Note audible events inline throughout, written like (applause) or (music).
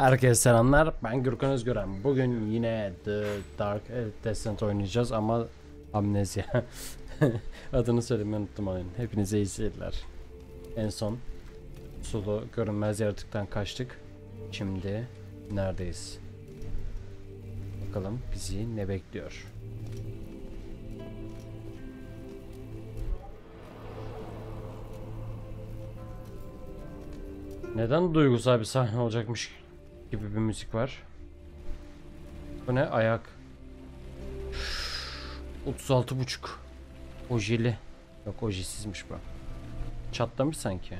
Herkese selamlar. Ben Gürkan Özgören. Bugün yine The Dark Descent oynayacağız ama amnezya. (laughs) Adını söylemeyi unuttum oyun. Hepinize iyi seyirler. En son sulu görünmez yaratıktan kaçtık. Şimdi neredeyiz? Bakalım bizi ne bekliyor. Neden duygusal bir sahne olacakmış gibi bir müzik var? Bu ne? Ayak. 36 buçuk. Ojili. Yok ojisizmiş bu. Çatlamış sanki.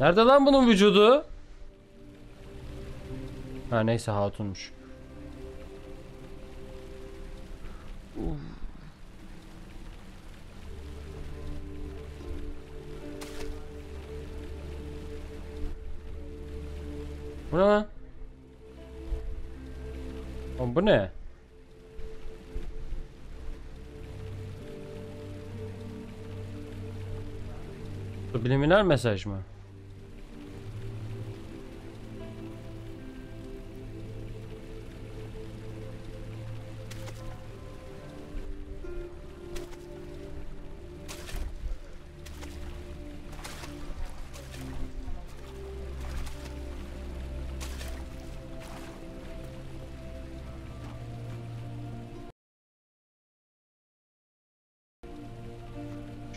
Nerede lan bunun vücudu? Ha neyse hatunmuş. Uf. Bu ne lan? Oğlum bu ne? Subliminal mesaj mı?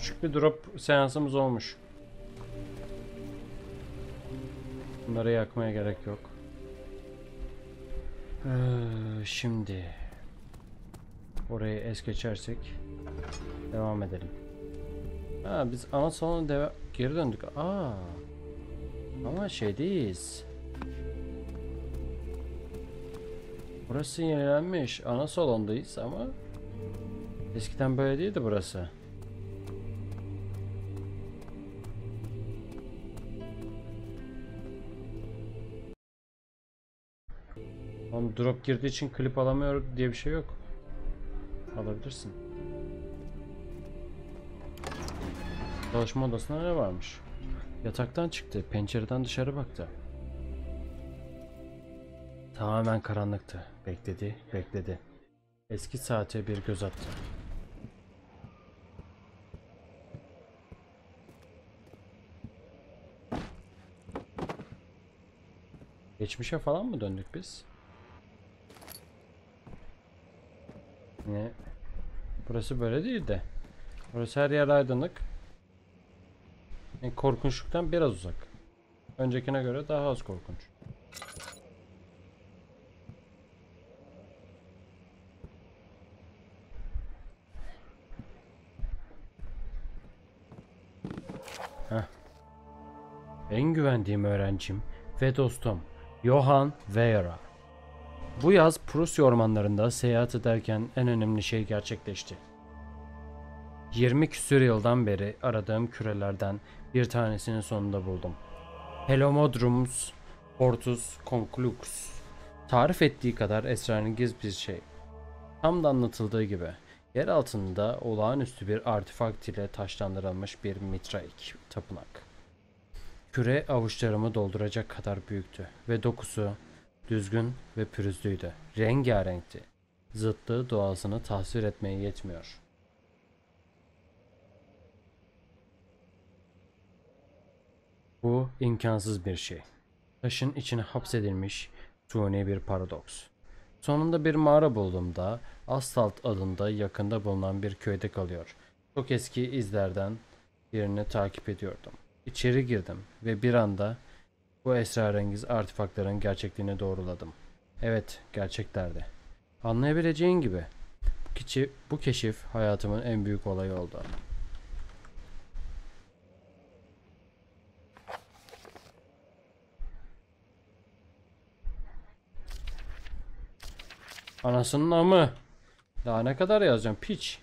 Küçük bir drop seansımız olmuş. Bunları yakmaya gerek yok. Ee, şimdi orayı es geçersek devam edelim. Ha biz ana salona geri döndük. Aa. Ama şeydeyiz. Burası yenilenmiş. Ana salondayız ama eskiden böyle değildi burası. Drop girdiği için klip alamıyor diye bir şey yok. Alabilirsin. Çalışma odasında ne varmış? Yataktan çıktı, pencereden dışarı baktı. Tamamen karanlıktı. Bekledi, bekledi. Eski saate bir göz attı. Geçmişe falan mı döndük biz? Ne? Burası böyle değil de. Burası her yer aydınlık. Yani korkunçluktan biraz uzak. Öncekine göre daha az korkunç. Heh. En güvendiğim öğrencim ve dostum Johann Weyer. Bu yaz Prusya ormanlarında seyahat ederken en önemli şey gerçekleşti. 20 küsür yıldan beri aradığım kürelerden bir tanesini sonunda buldum. Helomodrumus Portus Conclux. Tarif ettiği kadar esrarengiz bir şey. Tam da anlatıldığı gibi. Yer altında olağanüstü bir artifakt ile taşlandırılmış bir mitraik tapınak. Küre avuçlarımı dolduracak kadar büyüktü ve dokusu düzgün ve pürüzlüydü. Rengarenkti. Zıtlığı doğasını tasvir etmeye yetmiyor. Bu imkansız bir şey. Taşın içine hapsedilmiş suni bir paradoks. Sonunda bir mağara bulduğumda Asfalt adında yakında bulunan bir köyde kalıyor. Çok eski izlerden birini takip ediyordum. İçeri girdim ve bir anda bu esrarengiz artefaktların gerçekliğini doğruladım. Evet, gerçeklerdi. Anlayabileceğin gibi. Bu, keçi, bu keşif hayatımın en büyük olayı oldu. Anasının amı. Daha ne kadar yazacağım piç.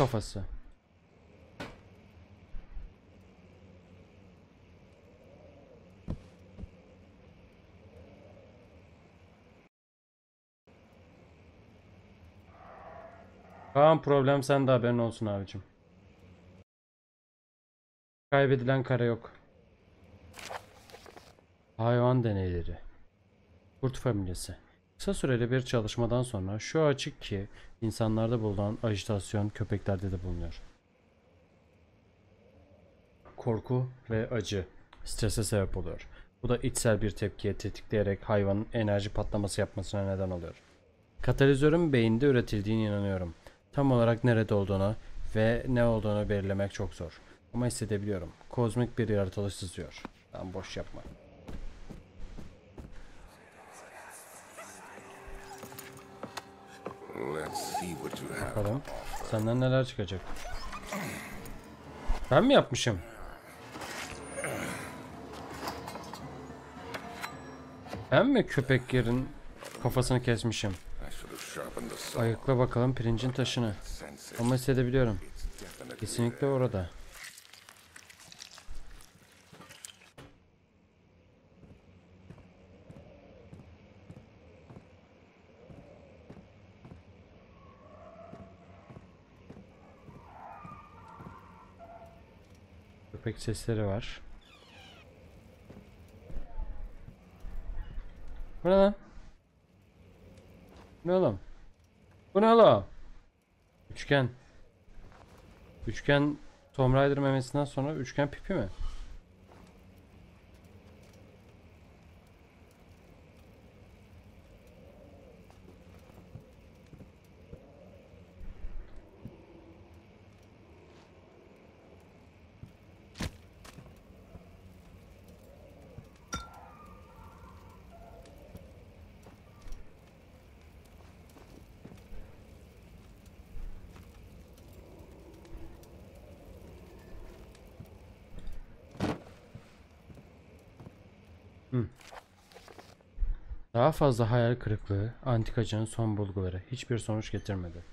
Kafası. Kaan problem sende haberin olsun abicim. Kaybedilen kara yok. Hayvan deneyleri. Kurt familyası. Kısa süreli bir çalışmadan sonra şu açık ki insanlarda bulunan ajitasyon köpeklerde de bulunuyor. Korku ve acı strese sebep oluyor. Bu da içsel bir tepkiye tetikleyerek hayvanın enerji patlaması yapmasına neden oluyor. Katalizörün beyinde üretildiğine inanıyorum. Tam olarak nerede olduğunu ve ne olduğunu belirlemek çok zor. Ama hissedebiliyorum. Kozmik bir yaratılış sızıyor. Lan boş yapma. Let's see what you have. Bakalım. Senden neler çıkacak? Ben mi yapmışım? Ben mi köpek yerin kafasını kesmişim? Ayıkla bakalım pirincin taşını. Ama hissedebiliyorum. Kesinlikle orada. Köpek sesleri var. Bu ne lan? Ne oğlum? Bu ne oğlum? Üçgen. Üçgen Tomb Raider memesinden sonra üçgen pipi mi? Daha fazla hayal kırıklığı, antikacının son bulguları hiçbir sonuç getirmedi.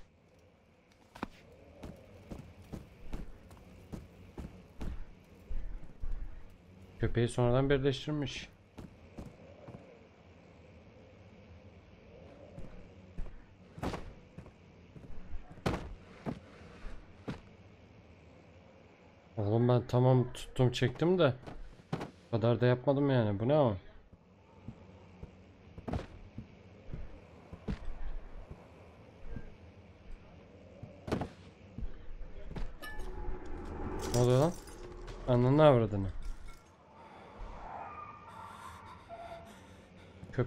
Köpeği sonradan birleştirmiş. Oğlum ben tamam tuttum çektim de. O kadar da yapmadım yani. Bu ne o? Ne oluyor lan? Ananı avradını.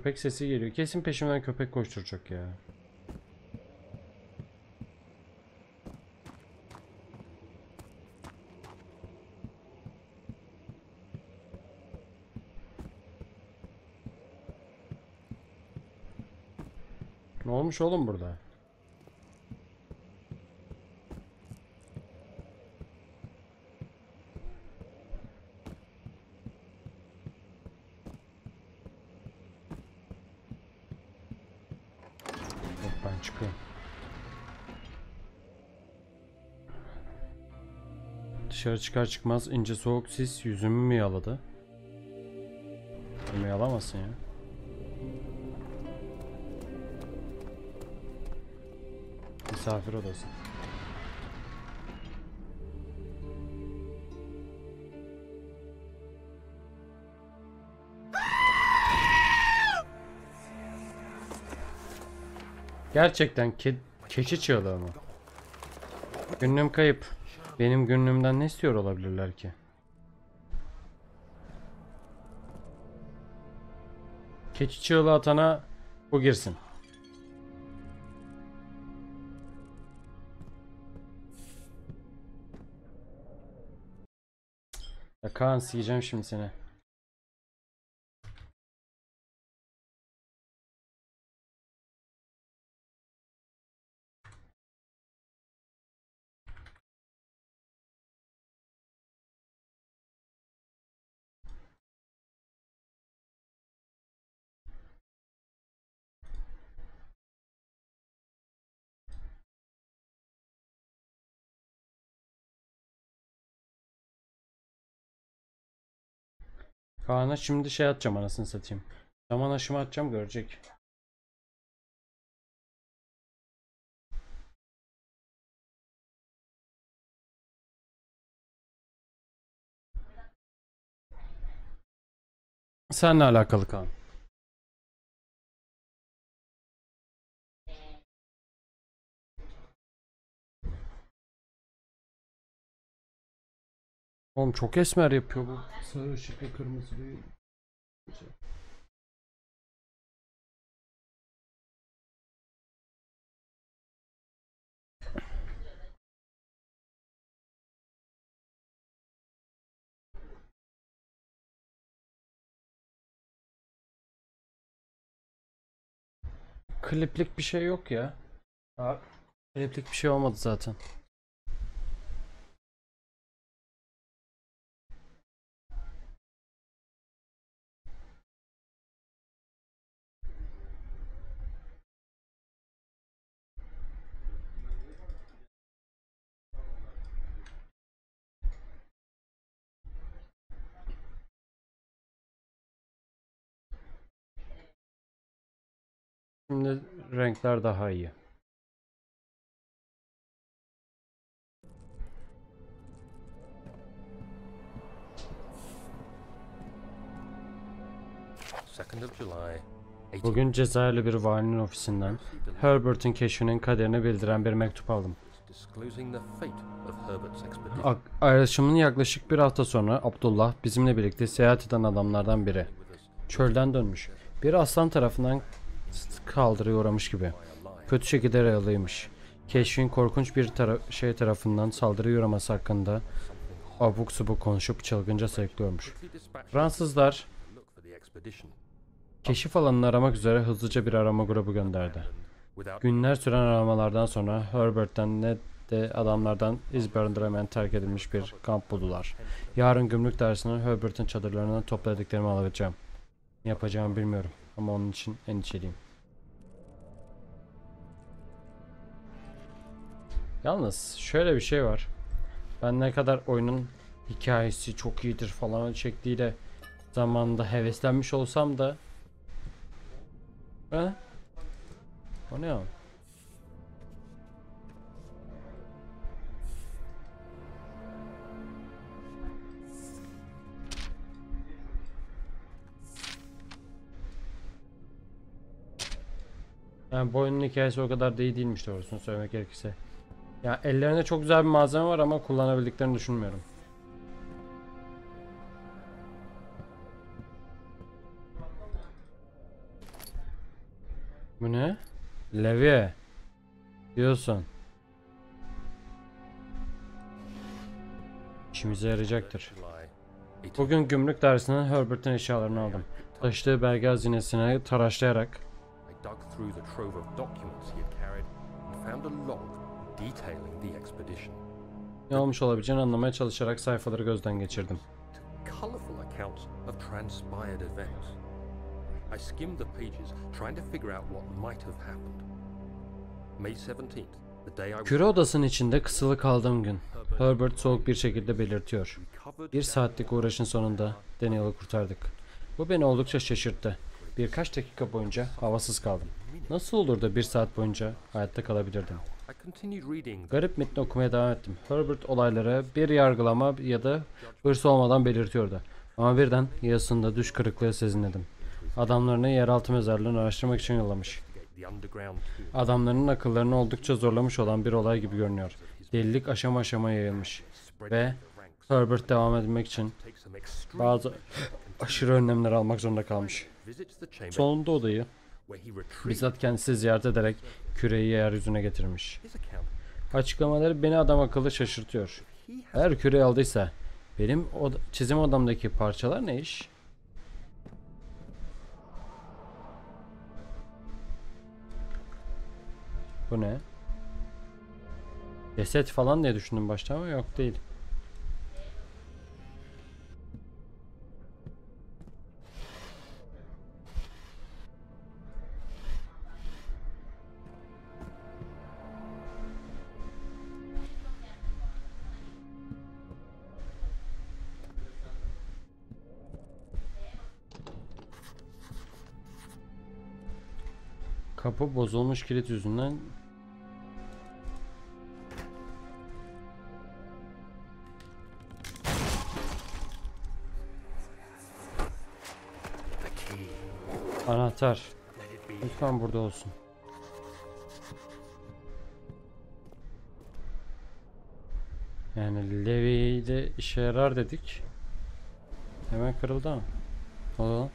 Köpek sesi geliyor. Kesin peşimden köpek koşturacak ya. Ne olmuş oğlum burada? Dışarı çıkar çıkmaz ince soğuk sis yüzümü mü yaladı? Yüzümü yalamasın ya. Misafir odası. Gerçekten ke keçi çığlığı mı? Günlüğüm kayıp. Benim günlüğümden ne istiyor olabilirler ki? Keçi çığlığı atana bu girsin. Ya Kaan sileceğim şimdi seni. Kaan'a şimdi şey atacağım anasını satayım. Zaman aşımı atacağım görecek. Seninle alakalı Kaan. Oğlum çok esmer yapıyor bu. Sarı ışıklı kırmızı bir Kliplik bir şey yok ya. Aa, kliplik bir şey olmadı zaten. Şimdi renkler daha iyi. Second of July. 18 Bugün Cezayirli bir valinin ofisinden Herbert'in keşfinin kaderini bildiren bir mektup aldım. Ayrışımın yaklaşık bir hafta sonra Abdullah bizimle birlikte seyahat eden adamlardan biri. Çölden dönmüş. Bir aslan tarafından kaldırıya uğramış gibi. Kötü şekilde yaralıymış. Keşfin korkunç bir tara- şey tarafından saldırıya uğraması hakkında abuk subuk konuşup çılgınca sayıklıyormuş. Fransızlar keşif alanını aramak üzere hızlıca bir arama grubu gönderdi. Günler süren aramalardan sonra Herbert'ten ne de adamlardan iz barındırameyen terk edilmiş bir kamp buldular. Yarın gümrük dersine Herbert'in çadırlarından topladıklarımı alacağım. Ne yapacağımı bilmiyorum ama onun için endişeliyim. Yalnız şöyle bir şey var. Ben ne kadar oyunun hikayesi çok iyidir falan şekliyle zamanında heveslenmiş olsam da He? O ne o? Yani bu oyunun hikayesi o kadar da iyi değilmiş doğrusunu söylemek gerekirse. Ya ellerinde çok güzel bir malzeme var ama kullanabildiklerini düşünmüyorum. Bu ne? Levye. Diyorsun. İşimize yarayacaktır. July. 18 Bugün gümrük dairesinden Herbert'in eşyalarını aldım. Taşıdığı belge hazinesine taraşlayarak dug through the trove of documents he had carried and found a log detailing the expedition. ne olmuş olabileceğini anlamaya çalışarak sayfaları gözden geçirdim. Colourful accounts of transpired events. I skimmed the pages, trying to figure out what might have happened. May 17th, the day I was Küre odasının içinde kısılı kaldığım gün. Herbert soğuk bir şekilde belirtiyor. Bir saatlik uğraşın sonunda Daniel'ı kurtardık. Bu beni oldukça şaşırttı. Birkaç dakika boyunca havasız kaldım. Nasıl olur da bir saat boyunca hayatta kalabilirdim? Garip metni okumaya devam ettim. Herbert olayları bir yargılama ya da hırs olmadan belirtiyordu. Ama birden yazısında düş kırıklığı sezinledim. Adamlarını yeraltı mezarlığını araştırmak için yollamış. Adamlarının akıllarını oldukça zorlamış olan bir olay gibi görünüyor. Delilik aşama aşama yayılmış. Ve Herbert devam etmek için bazı (coughs) aşırı önlemler almak zorunda kalmış. Sonunda odayı bizzat kendisi ziyaret ederek küreyi yeryüzüne getirmiş. Açıklamaları beni adam akıllı şaşırtıyor. Eğer küreyi aldıysa benim oda- çizim odamdaki parçalar ne iş? Bu ne? Ceset falan diye düşündüm başta ama yok değil. Kapı bozulmuş kilit yüzünden anahtar. Lütfen burada olsun. Yani Levi de işe yarar dedik. Hemen kırıldı ama. O da-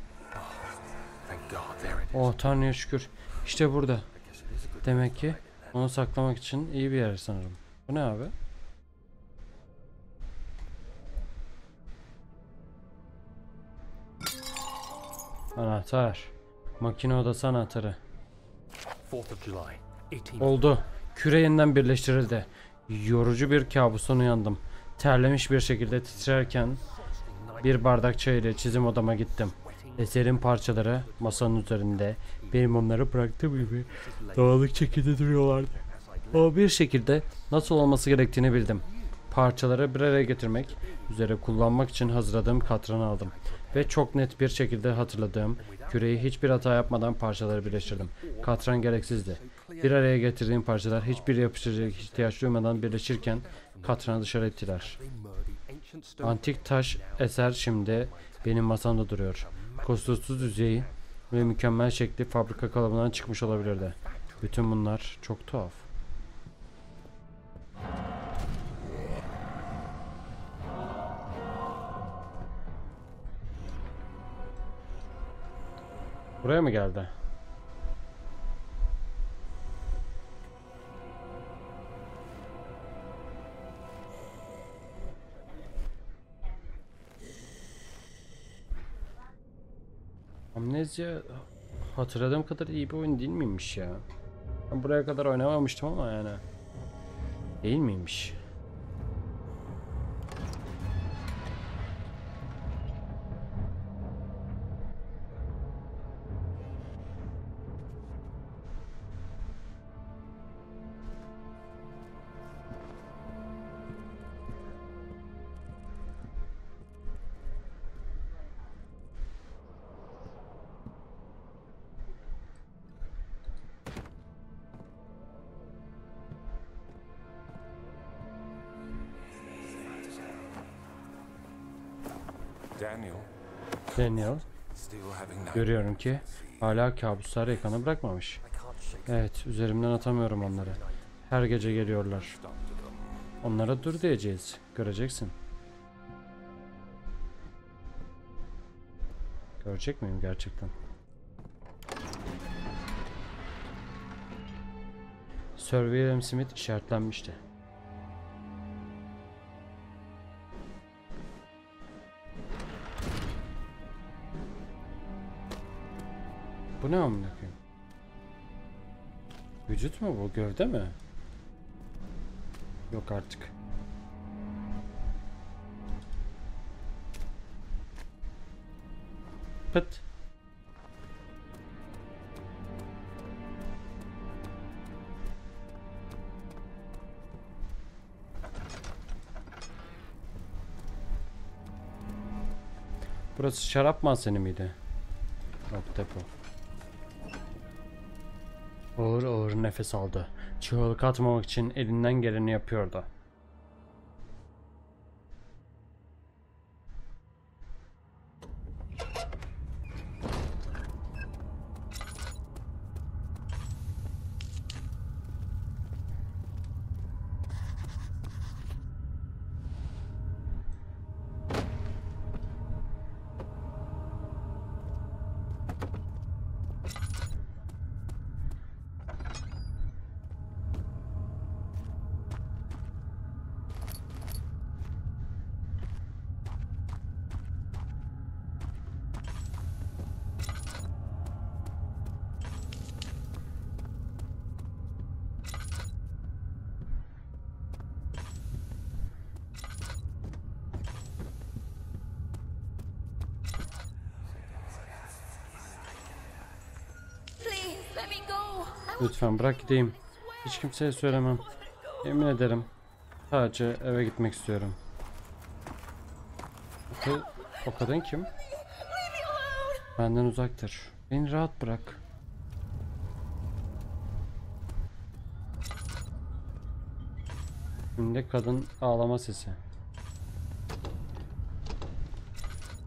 Thank God, there it is. Oh Tanrı'ya şükür. İşte burada. Demek ki onu saklamak için iyi bir yer sanırım. Bu ne abi? Anahtar. Makine odası anahtarı. 4th of July, 18. Oldu. Küre yeniden birleştirildi. Yorucu bir kabustan uyandım. Terlemiş bir şekilde titrerken bir bardak çay ile çizim odama gittim. Eserin parçaları masanın üzerinde benim onları bıraktığım gibi dağınık şekilde duruyorlardı. O bir şekilde nasıl olması gerektiğini bildim. Parçaları bir araya getirmek üzere kullanmak için hazırladığım katranı aldım. Ve çok net bir şekilde hatırladığım küreyi hiçbir hata yapmadan parçaları birleştirdim. Katran gereksizdi. Bir araya getirdiğim parçalar hiçbir yapıştırıcıya ihtiyaç duymadan birleşirken katranı dışarı ettiler. Antik taş eser şimdi benim masamda duruyor. Kusursuz yüzeyi ve mükemmel şekli fabrika kalıbından çıkmış olabilirdi. Bütün bunlar çok tuhaf. Buraya mı geldi? Amnezya hatırladığım kadar iyi bir oyun değil miymiş ya? Ben buraya kadar oynamamıştım ama yani. Değil miymiş? Görüyorum hala kabuslar yakanı bırakmamış. Evet üzerimden atamıyorum onları. Her gece geliyorlar. Onlara dur diyeceğiz. Göreceksin. Görecek miyim gerçekten? Sir William Smith işaretlenmişti. Bu ne amına koyayım? Vücut mu bu? Gövde mi? Yok artık. Pıt. Burası şarap mahzeni miydi? Yok depo. Ağır ağır nefes aldı. Çığlık atmamak için elinden geleni yapıyordu. Lütfen bırak gideyim. Hiç kimseye söylemem. Emin ederim. Sadece eve gitmek istiyorum. O, o kadın kim? Benden uzaktır. Beni rahat bırak. Şimdi kadın ağlama sesi.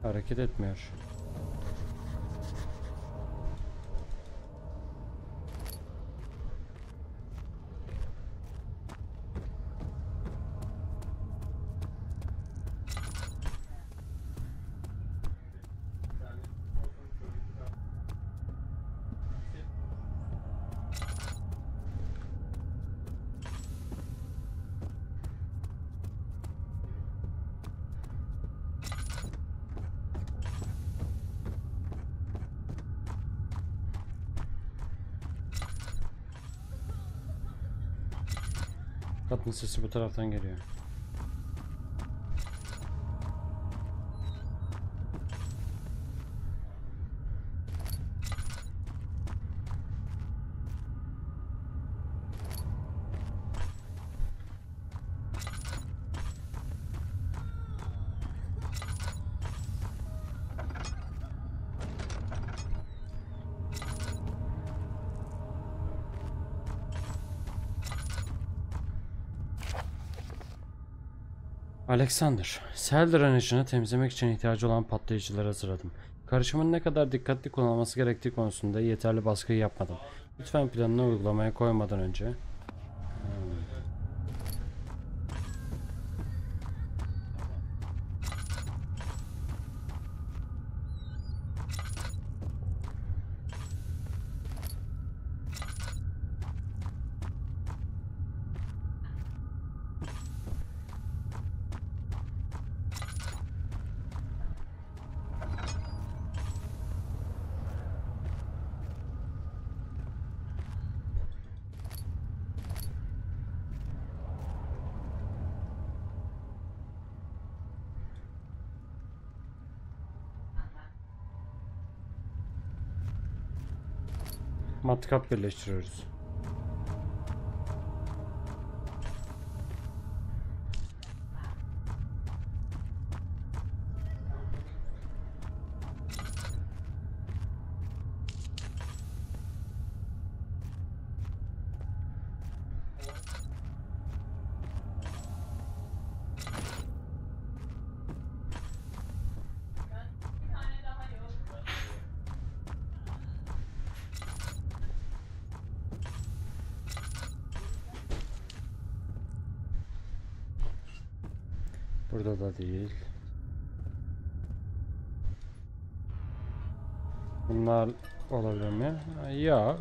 Hareket etmiyor. Bu taraftan geliyor. Alexander, sel drenajını temizlemek için ihtiyacı olan patlayıcıları hazırladım. Karışımın ne kadar dikkatli kullanılması gerektiği konusunda yeterli baskıyı yapmadım. Lütfen planını uygulamaya koymadan önce. Matkap birleştiriyoruz.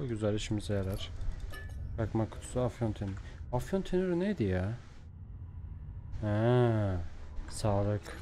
Güzel işimize yarar. Bakma kutusu afyon teniri. Afyon teniri neydi ya? Ha, sağlık.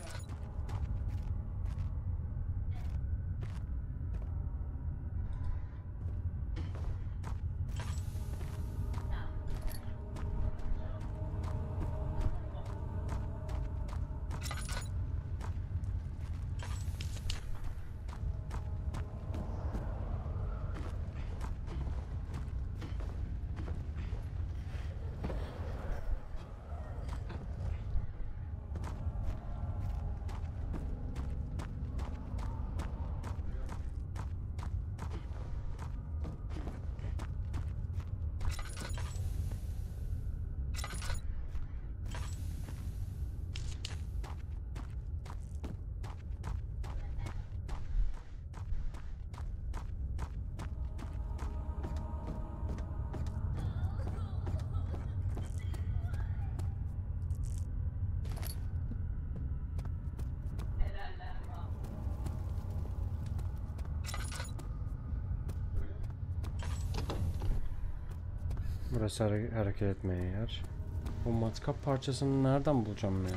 Burası hare- hareket etmeye yer. Bu matkap parçasını nereden bulacağım ya?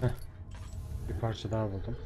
Heh. Bir parça daha buldum.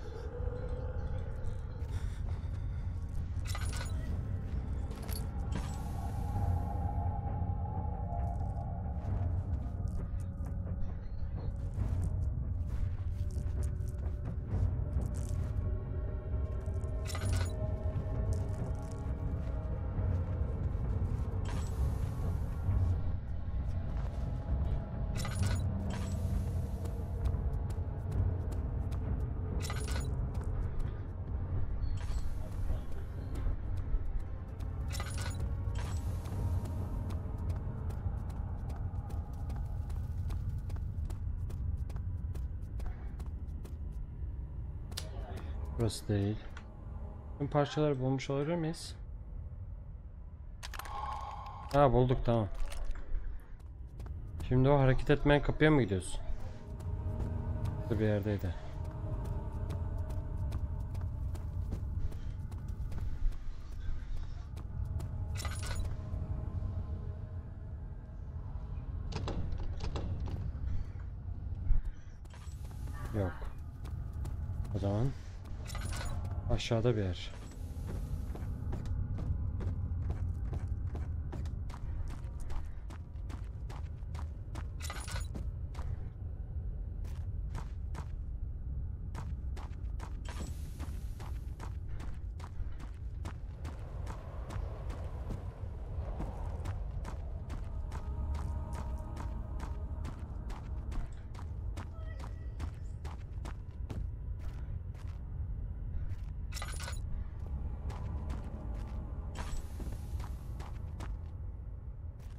Burası değil. Tüm parçaları bulmuş olabilir miyiz? Ha bulduk tamam. Şimdi o hareket etmeyen kapıya mı gidiyoruz? Burada bir yerdeydi. Yok. O zaman aşağıda bir yer.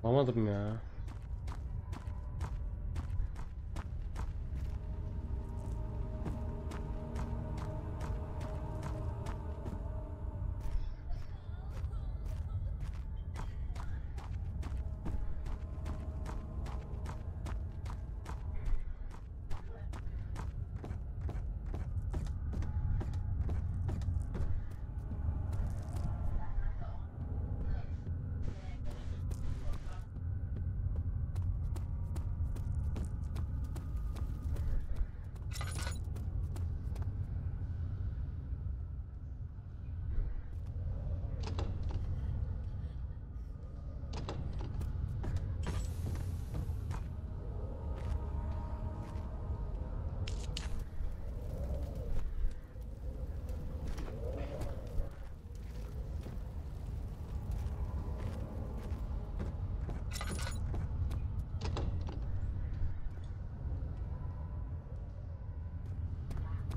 Bulamadım ya.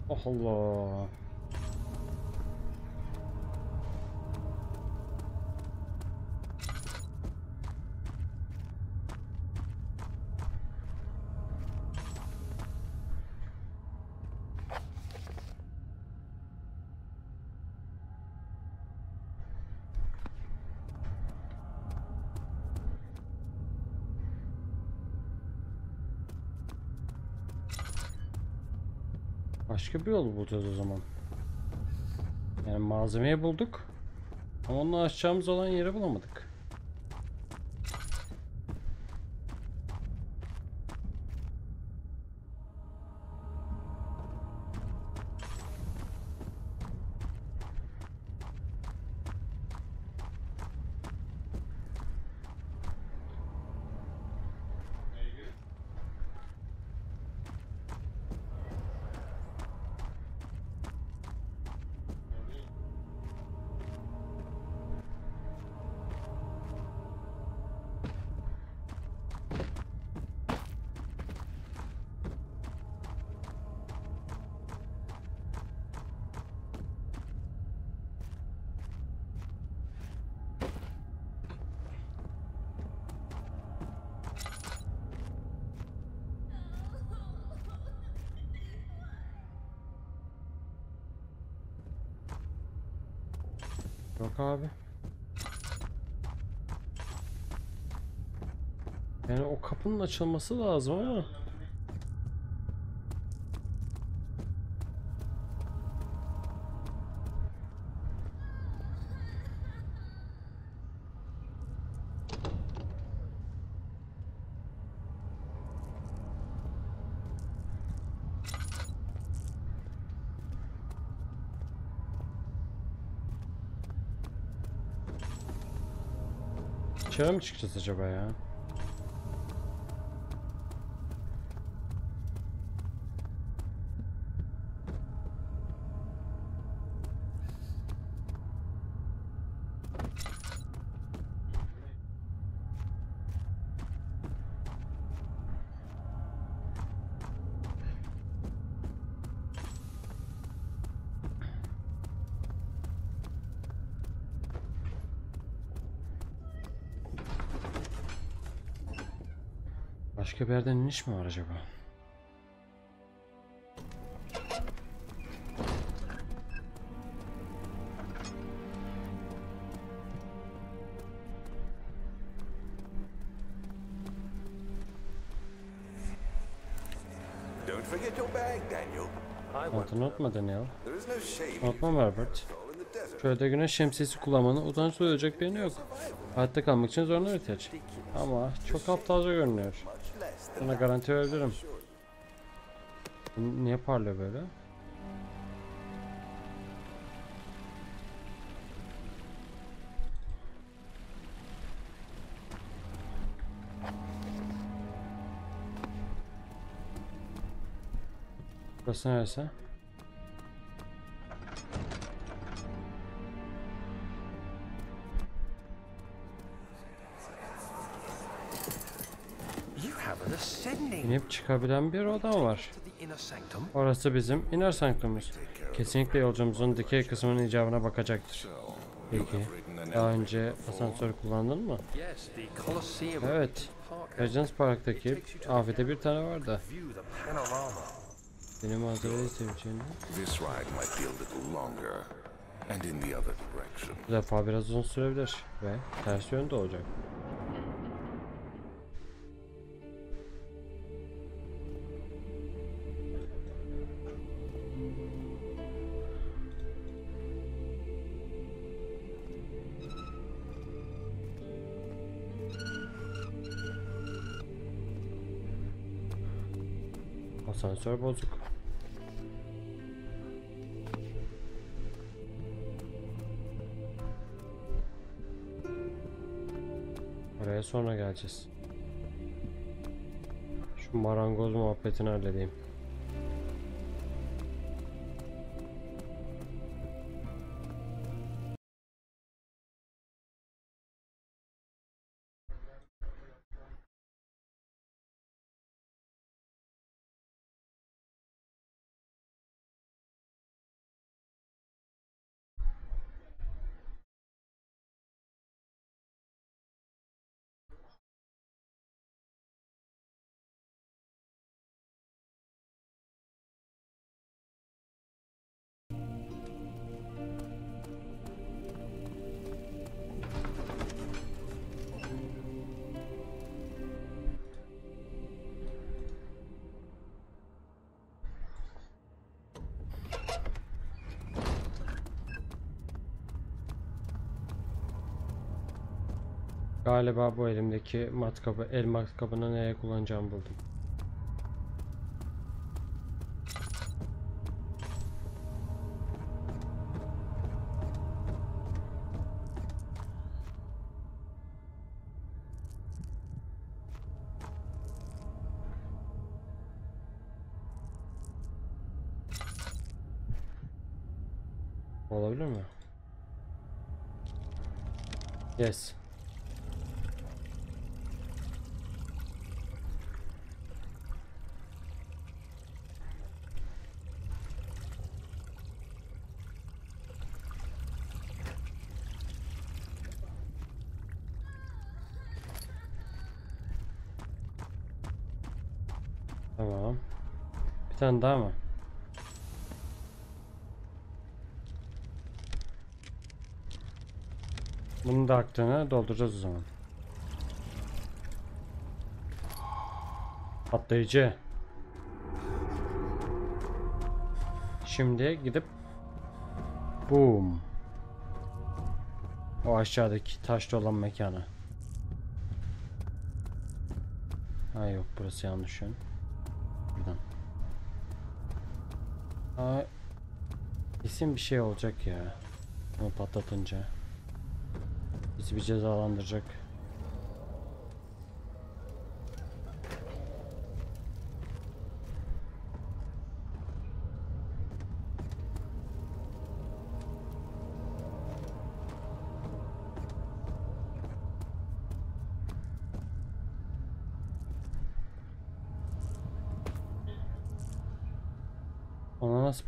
Allah. Başka bir yol bulacağız o zaman. Yani malzemeyi bulduk. Ama onu açacağımız olan yeri bulamadık. Yok abi. Yani o kapının açılması lazım ama. Dışarı mı çıkacağız acaba ya? Başka bir yerden iniş mi var acaba? Altını unutma Daniel. Unutma Robert. Şöyle güneş şemsiyesi kullanmanın utanç duyacak birini yok. Hayatta kalmak için zorunlu bir. Ama çok aptalca görünüyor. Sana garanti verebilirim. Bu Niye parlıyor böyle? Burası neresi? İnip çıkabilen bir oda var. Orası bizim iner sanktumumuz. Kesinlikle yolcumuzun dikey kısmının icabına bakacaktır. Peki. Daha önce asansör kullandın mı? Evet. Regents Park'taki afete bir tane the panorama. Benim manzarayı seveceğini. Bu defa biraz uzun sürebilir ve ters yönde olacak. Asansör bozuk. Oraya sonra geleceğiz. Şu marangoz muhabbetini halledeyim. Galiba bu elimdeki matkabı, el matkabını neye kullanacağımı buldum. Olabilir mi? Yes. Tamam. Bir tane daha mı? Bunu da aktığına dolduracağız o zaman. Patlayıcı. Şimdi gidip Boom. O aşağıdaki taşta olan mekana. Ha yok burası yanlış yön. Buradan. Aa, kesin bir şey olacak ya. Onu patlatınca. Bizi bir cezalandıracak.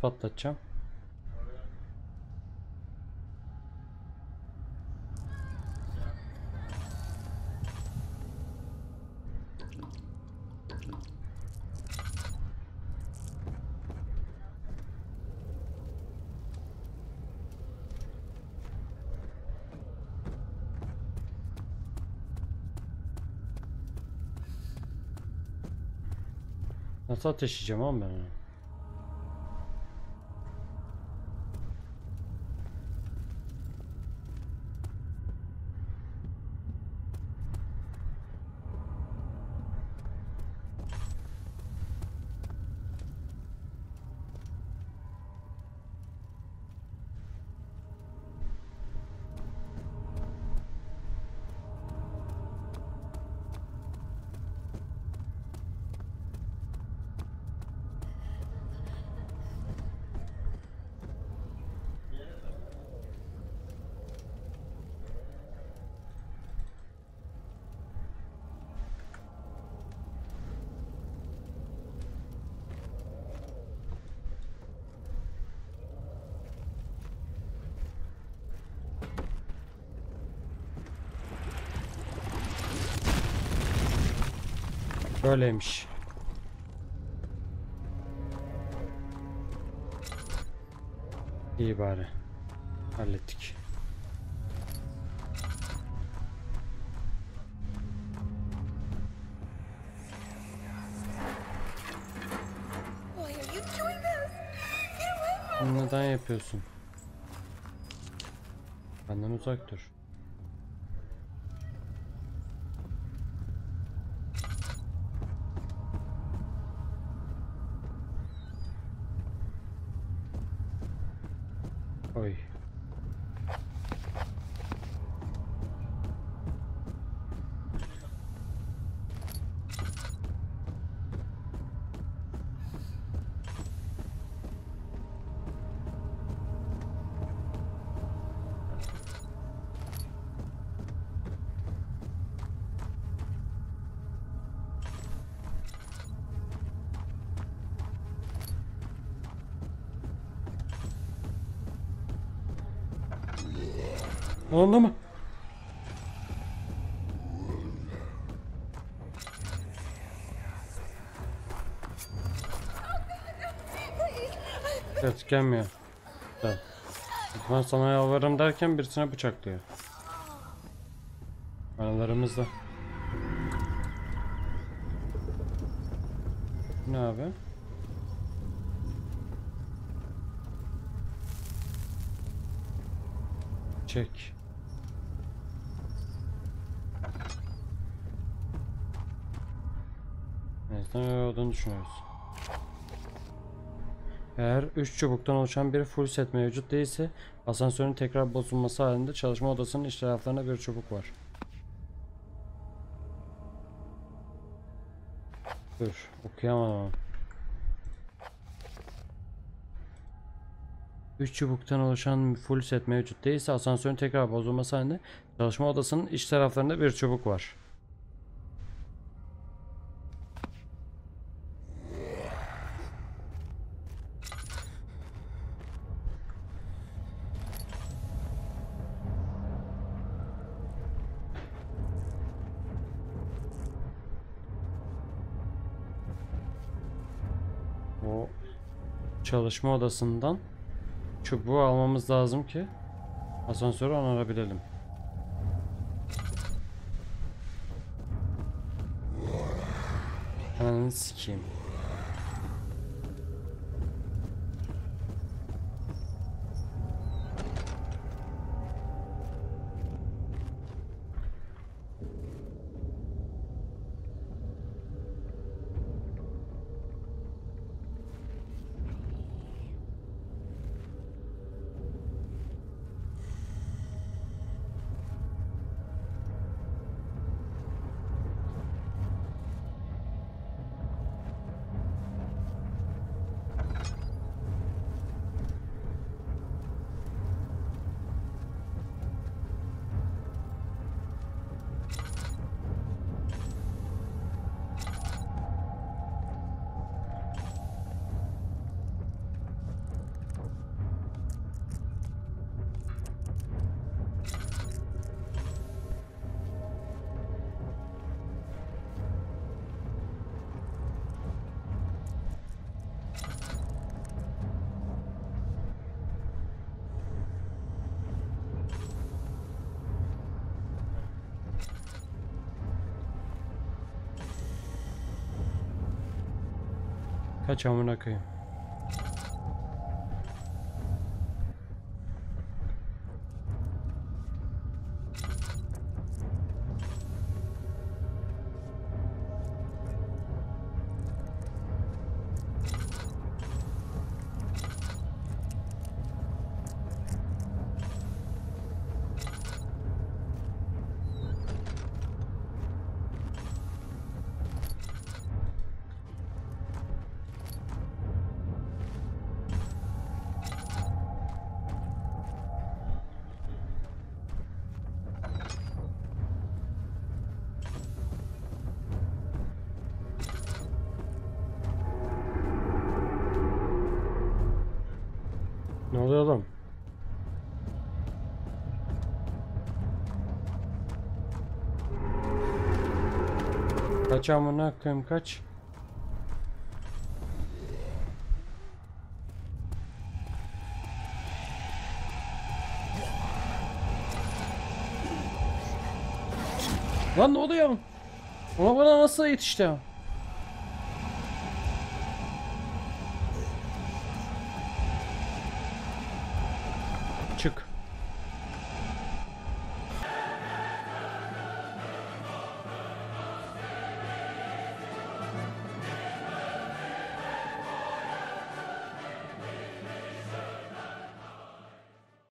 Nasıl patlatacağım? Nasıl ateşleyeceğim ama ben onu? Böyleymiş. İyi bari. Hallettik. Neden yapıyorsun? Benden uzak dur. Oldu mu? Evet gelmiyor. Evet. Ben sana yalvarırım derken birisine bıçaklıyor. Aralarımızda. Ne abi? Çek. Öyle olduğunu düşünüyoruz. Eğer 3 çubuktan oluşan bir full set mevcut değilse asansörün tekrar bozulması halinde çalışma odasının iç taraflarında bir çubuk var. Dur okuyamadım ama. 3 çubuktan oluşan full set mevcut değilse asansörün tekrar bozulması halinde çalışma odasının iç taraflarında bir çubuk var. Çalışma odasından çubuğu almamız lazım ki asansörü onarabilelim. Ananı sikeyim. Kaç amına koyayım. Kaç amına koyayım kaç? Lan ne oluyor? Ama bana nasıl yetişti?